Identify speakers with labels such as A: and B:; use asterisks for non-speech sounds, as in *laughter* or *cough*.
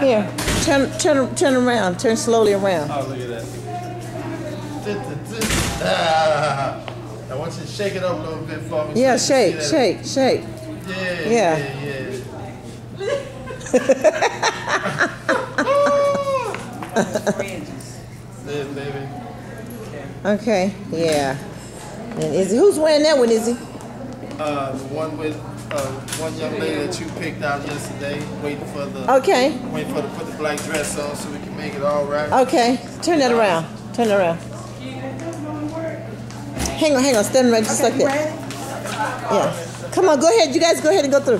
A: Here, turn, turn, turn around. Turn slowly around.
B: Oh, look at that. *laughs* I want you to shake it up a little bit for me.
A: Yeah,
B: so
A: shake, shake, shake.
B: Yeah,
A: Yeah.
B: yeah, yeah. *laughs*
A: Okay, yeah. And Izzy, who's wearing that one, Izzy?
B: Uh, the one with uh, one young lady that you picked out yesterday, waiting for the
A: Okay,
B: waiting for to put the black dress on so we can make it all right.
A: okay. Turn that around. Turn it around. Hang on, hang on. Stand right just like that. Yeah. Come on, go ahead. You guys go ahead and go through.